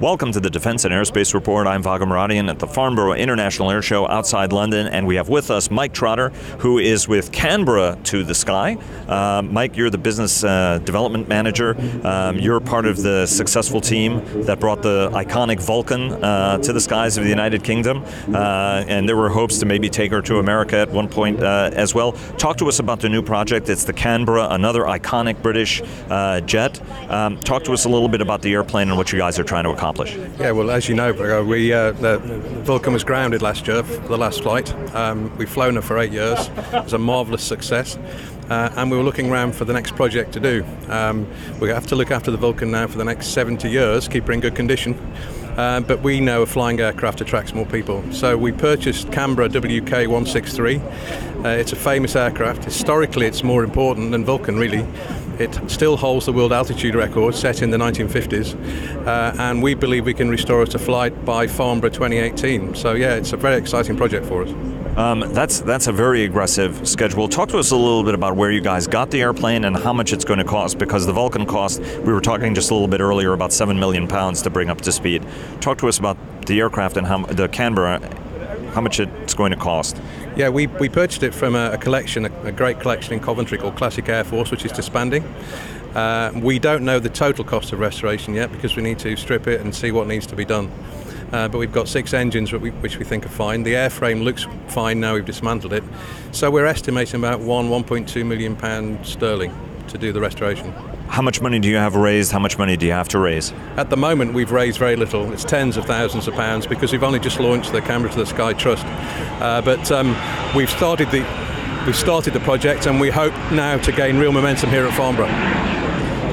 Welcome to the Defense and Aerospace Report. I'm Vago Muradian at the Farnborough International Air Show outside London, and we have with us Mike Trotter, who is with Canberra to the Sky. Uh, Mike, you're the business uh, development manager. Um, you're part of the successful team that brought the iconic Vulcan uh, to the skies of the United Kingdom, uh, and there were hopes to maybe take her to America at one point uh, as well. Talk to us about the new project. It's the Canberra, another iconic British uh, jet. Um, talk to us a little bit about the airplane and what you guys are trying to accomplish accomplish? Yeah, well, as you know, uh, we uh, the Vulcan was grounded last year the last flight. Um, we've flown her for eight years. It was a marvellous success. Uh, and we were looking around for the next project to do. Um, we have to look after the Vulcan now for the next 70 years, keep her in good condition. Uh, but we know a flying aircraft attracts more people. So we purchased Canberra WK 163. Uh, it's a famous aircraft. Historically, it's more important than Vulcan, really. It still holds the world altitude record set in the 1950s, uh, and we believe we can restore it to flight by Farnborough 2018. So, yeah, it's a very exciting project for us. Um, that's that's a very aggressive schedule. Talk to us a little bit about where you guys got the airplane and how much it's going to cost. Because the Vulcan cost, we were talking just a little bit earlier about seven million pounds to bring up to speed. Talk to us about the aircraft and how the Canberra, how much it's going to cost. Yeah, we, we purchased it from a, a collection, a, a, great collection in Coventry called Classic Air Force, which is disbanding. Uh, we don't know the total cost of restoration yet because we need to strip it and see what needs to be done. Uh, but we've got six engines which we think are fine. The airframe looks fine now we've dismantled it. So we're estimating about one, 1.2 million pound sterling to do the restoration. How much money do you have raised? How much money do you have to raise? At the moment, we've raised very little. It's tens of thousands of pounds because we've only just launched the Canberra to the Sky Trust. Uh, but um, we've started the we've started the project, and we hope now to gain real momentum here at Farnborough.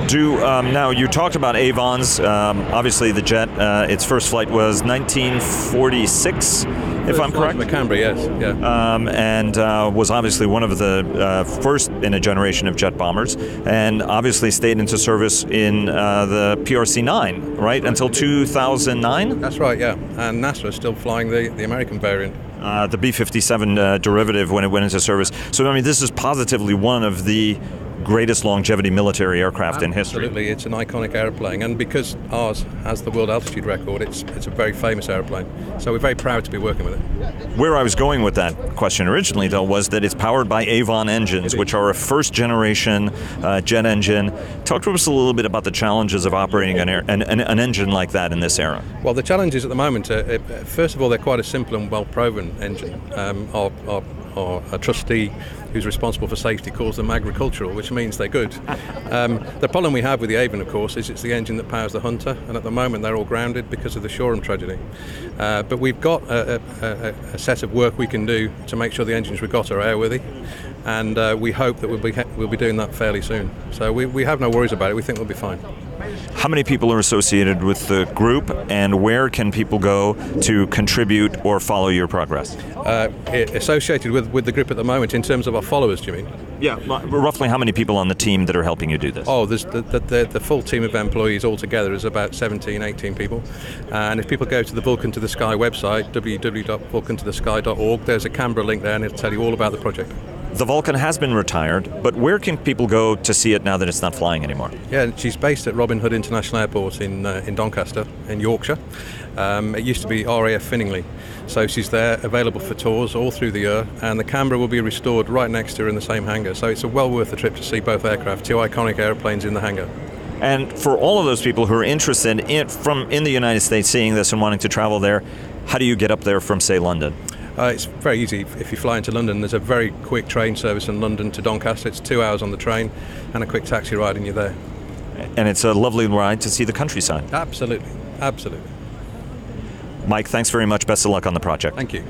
Do um, now you talked about Avons. Um, obviously, the jet. Uh, its first flight was 1946 if I'm correct. Canberra, yes, yeah. Um, and uh, was obviously one of the uh, first in a generation of jet bombers, and obviously stayed into service in uh, the PRC-9, right, until 2009. That's right, yeah. And NASA is still flying the, the American variant. Uh, the B-57 uh, derivative when it went into service. So I mean, this is positively one of the greatest longevity military aircraft Absolutely. in history. Absolutely, it's an iconic airplane, and because ours has the world altitude record, it's it's a very famous airplane. So we're very proud to be working with it. Where I was going with that question originally, though, was that it's powered by Avon engines, which are a first generation uh, jet engine. Talk to us a little bit about the challenges of operating an, air, an, an, an engine like that in this era. Well, the challenges at the moment, uh, uh first of all, they're quite a simple and well proven engine. Um, our, our or a trustee who's responsible for safety calls them agricultural, which means they're good. Um, the problem we have with the Avon, of course, is it's the engine that powers the Hunter, and at the moment they're all grounded because of the Shoreham tragedy. Uh, but we've got a, a, a, set of work we can do to make sure the engines we've got are airworthy, and uh, we hope that we'll be, we'll be doing that fairly soon. So we, we have no worries about it, we think we'll be fine. How many people are associated with the group, and where can people go to contribute or follow your progress? Uh, associated with, with the group at the moment, in terms of our followers, do you mean? Yeah, roughly how many people on the team that are helping you do this? Oh, the, the, the, the, full team of employees altogether is about 17, 18 people. And if people go to the Vulcan to the Sky website, www.vulcantothesky.org, there's a Canberra link there and it'll tell you all about the project. The Vulcan has been retired, but where can people go to see it now that it's not flying anymore? Yeah, she's based at Robin Hood International Airport in uh, in Doncaster, in Yorkshire. Um, it used to be RAF Finningley, so she's there, available for tours all through the year. And the Canberra will be restored right next to her in the same hangar. So it's a well worth the trip to see both aircraft, two iconic airplanes in the hangar. And for all of those people who are interested in from in the United States seeing this and wanting to travel there, how do you get up there from say London? Uh, it's very easy. If you fly into London, there's a very quick train service in London to Doncaster. It's two hours on the train and a quick taxi ride, and you're there. And it's a lovely ride to see the countryside. Absolutely, absolutely. Mike, thanks very much. Best of luck on the project. Thank you.